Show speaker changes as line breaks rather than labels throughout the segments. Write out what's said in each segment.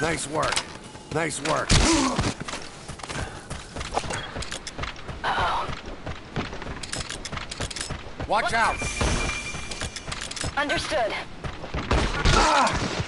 Nice work. Nice work. Watch out!
Understood.
Solid.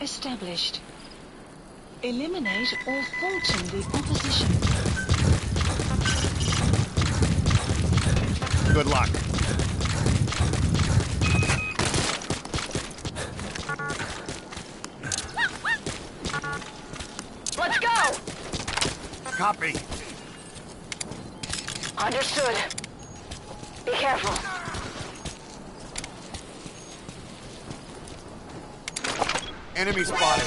Established. Eliminate or Fulton the opposition.
Good luck.
Let's go!
Copy.
Understood. Be careful.
Enemy spotted.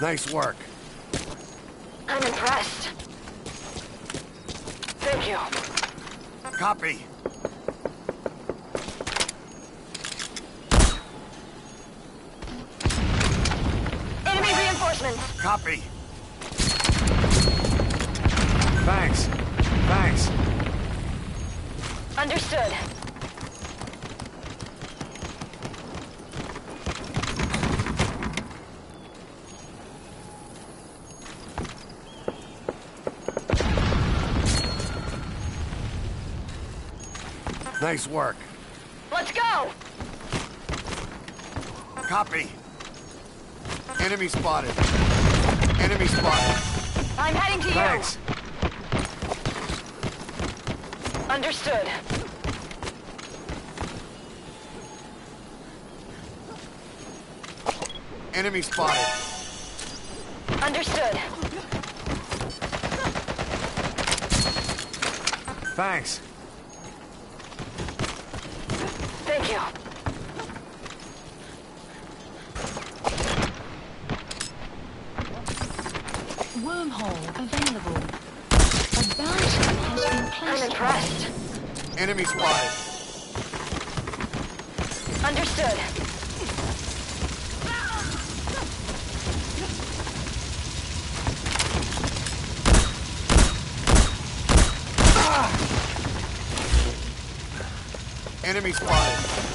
Nice work.
I'm impressed. Thank you.
Copy.
Enemy
Copy. Thanks. Thanks.
Understood.
Nice work.
Let's go!
Copy. Enemy spotted. Enemy spotted.
I'm heading to
Thanks.
you. Understood.
Enemy spotted.
Understood.
Thanks.
Thank you.
Available. A bounty has been
I'm impressed.
Enemy spotted.
Understood.
Enemy spotted.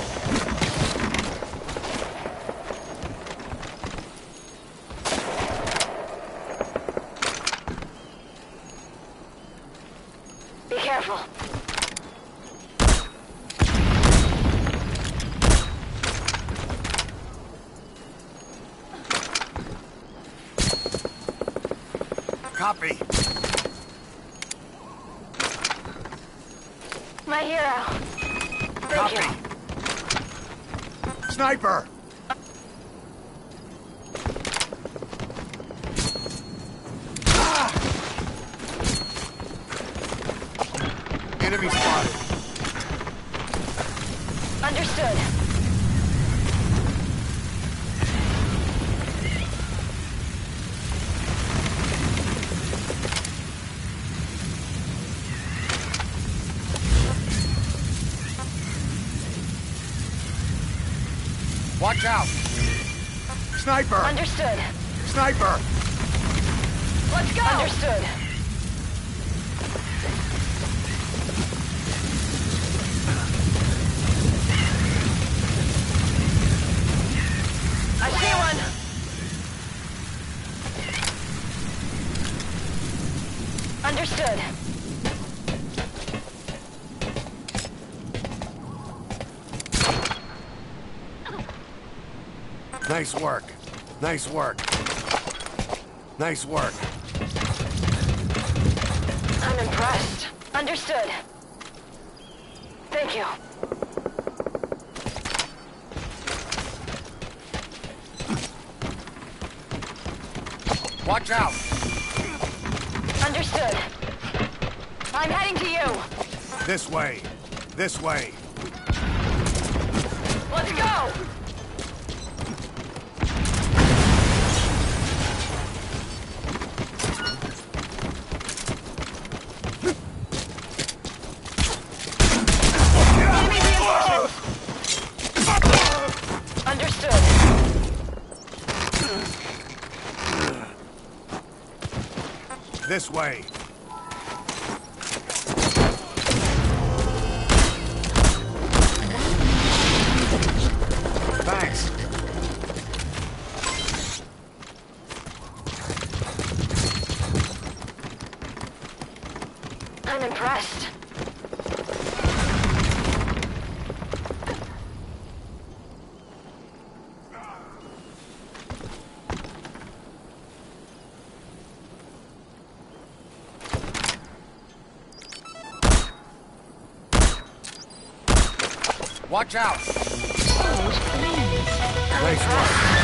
Be careful.
Copy.
My hero. Thank
Copy.
you.
Sniper. Sniper!
Understood.
Sniper!
Let's go! Understood. I see one! Understood.
Nice work. Nice work. Nice work.
I'm impressed. Understood. Thank you.
Watch out!
Understood. I'm heading to you.
This way. This way.
Let's go! Enemy reinforcements! Understood.
This way. Thanks.
I'm impressed.
Watch out! Nice work.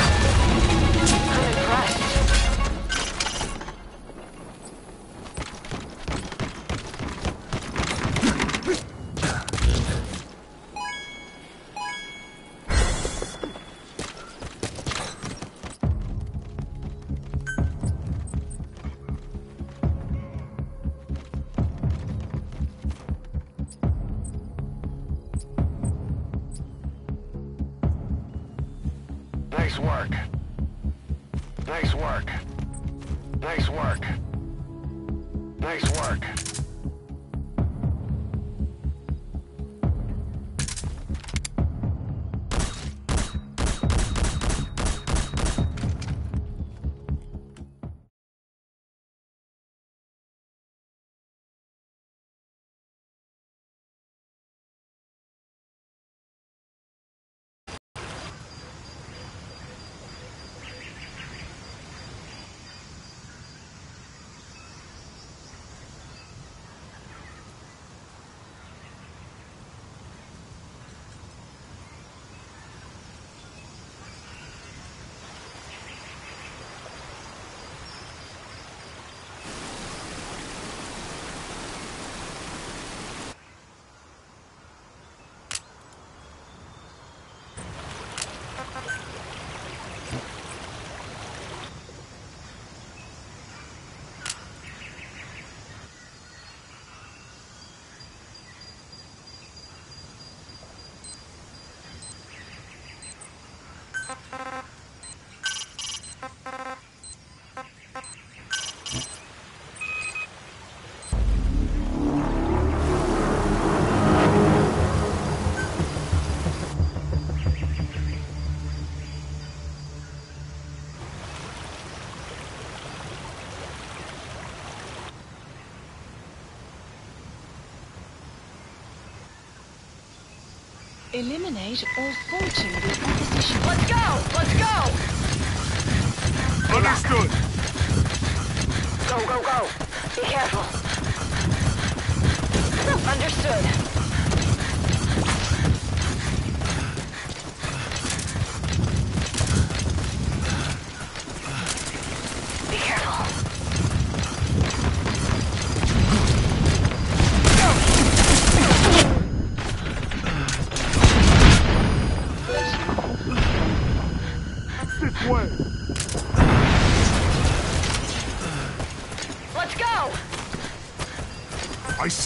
Eliminate or Fulton the opposition.
Let's go! Let's go!
Understood.
Go, go, go! Be careful. Understood.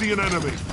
See an enemy.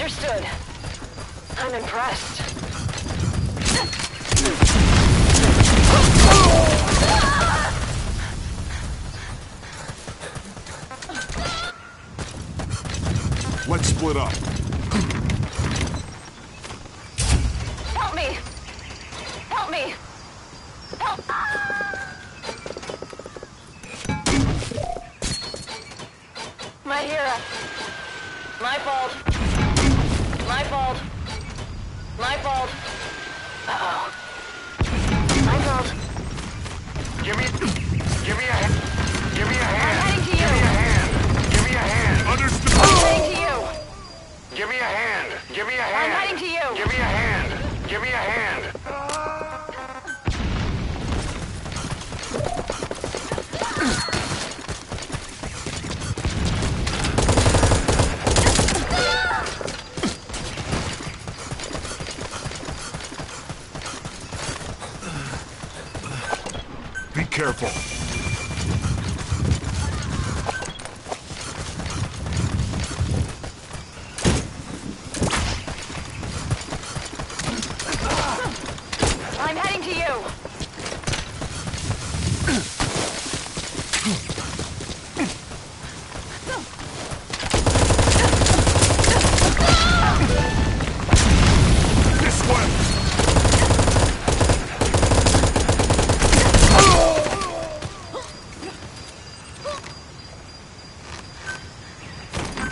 Understood. I'm impressed.
Let's split up.
Give me, give me a hand. Give me a hand.
heading to
Give
you.
me a hand. Give me a hand.
Understood.
Heading to you.
Give me a hand. Give me a
I'm
hand.
heading to you.
Give me a hand. Give me a hand.
Careful.
I'm heading to you.
This way.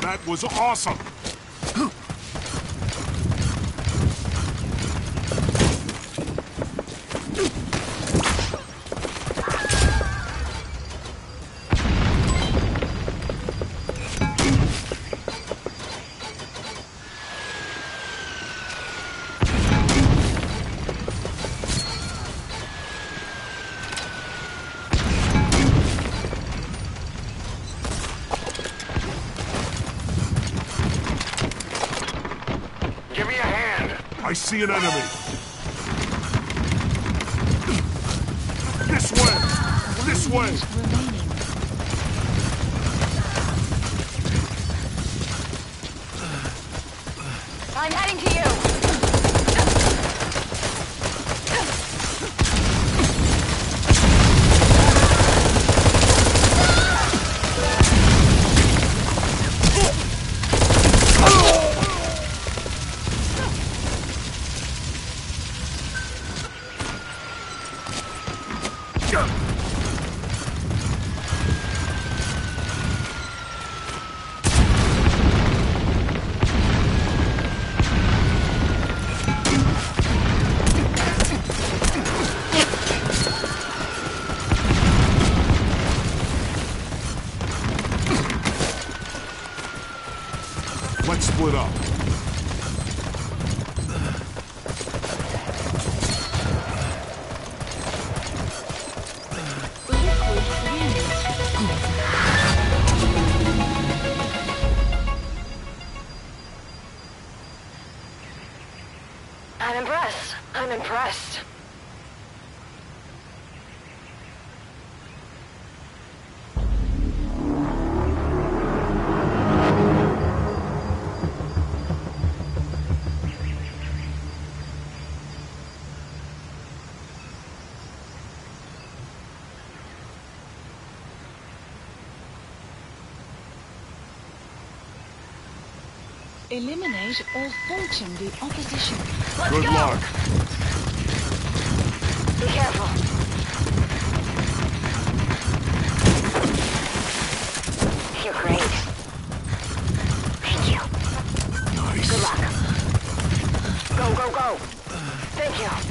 That was awesome. See an enemy. This way. This way. Let's split up.
I'm impressed. I'm impressed.
Eliminate or Fulton the opposition.
Let's
Good
go.
luck.
Be careful. You're great. Thank you.
Nice.
Good luck. Go, go, go. Thank you.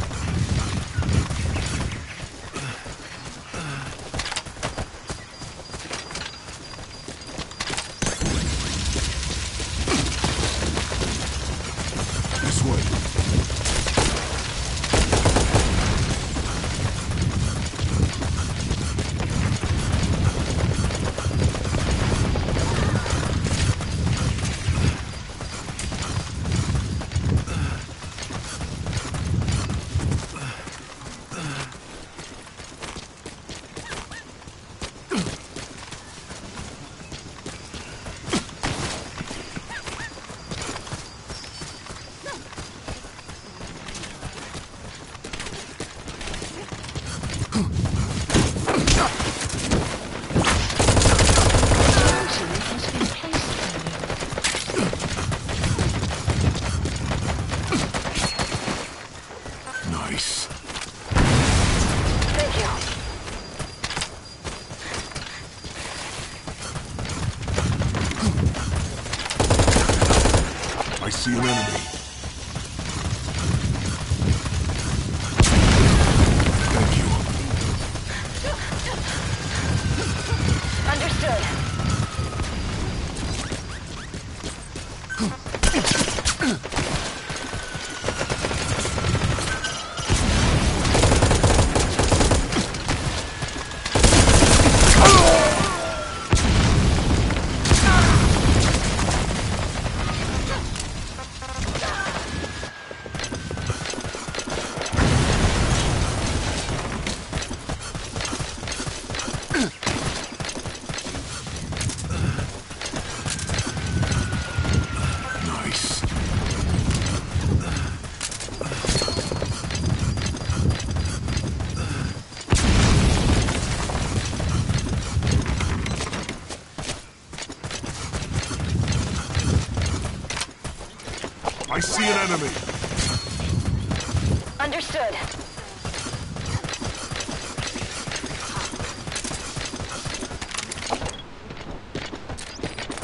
Understood.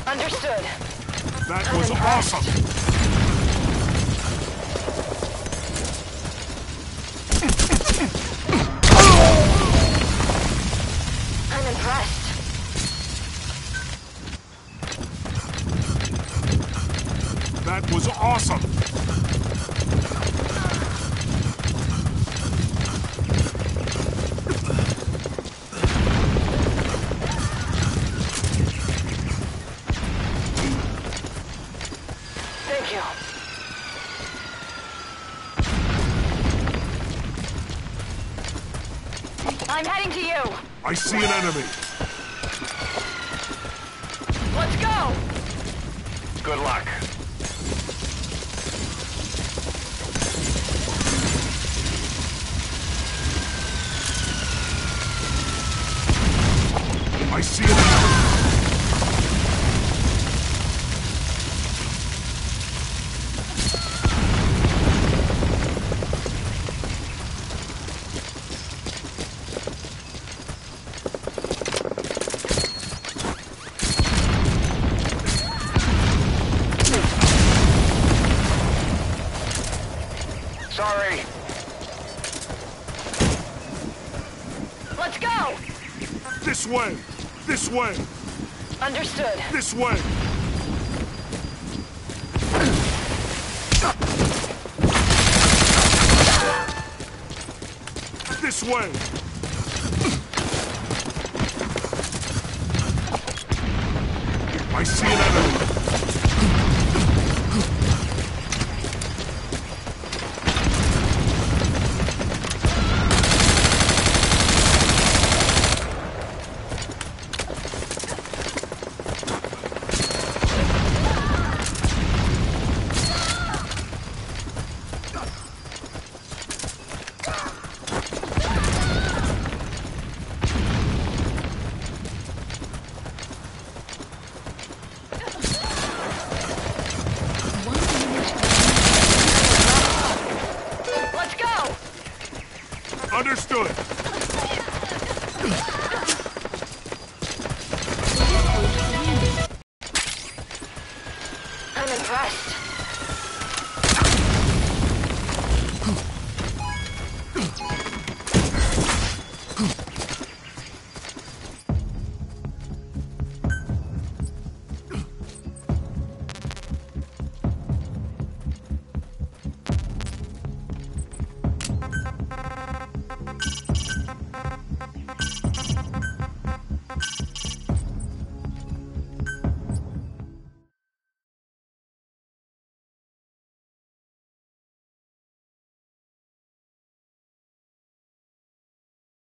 Understood.
That was awesome.
Thank you. I'm heading to you.
I see an enemy.
Let's go.
Good luck.
Way. This way.
Understood.
This way. This way. I see an
Impressed.